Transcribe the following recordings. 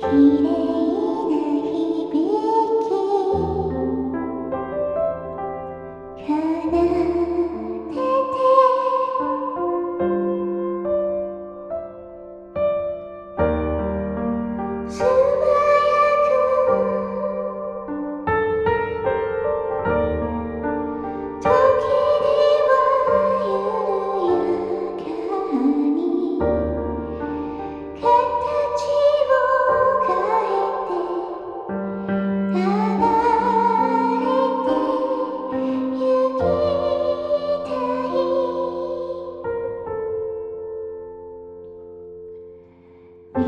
綺麗も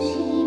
し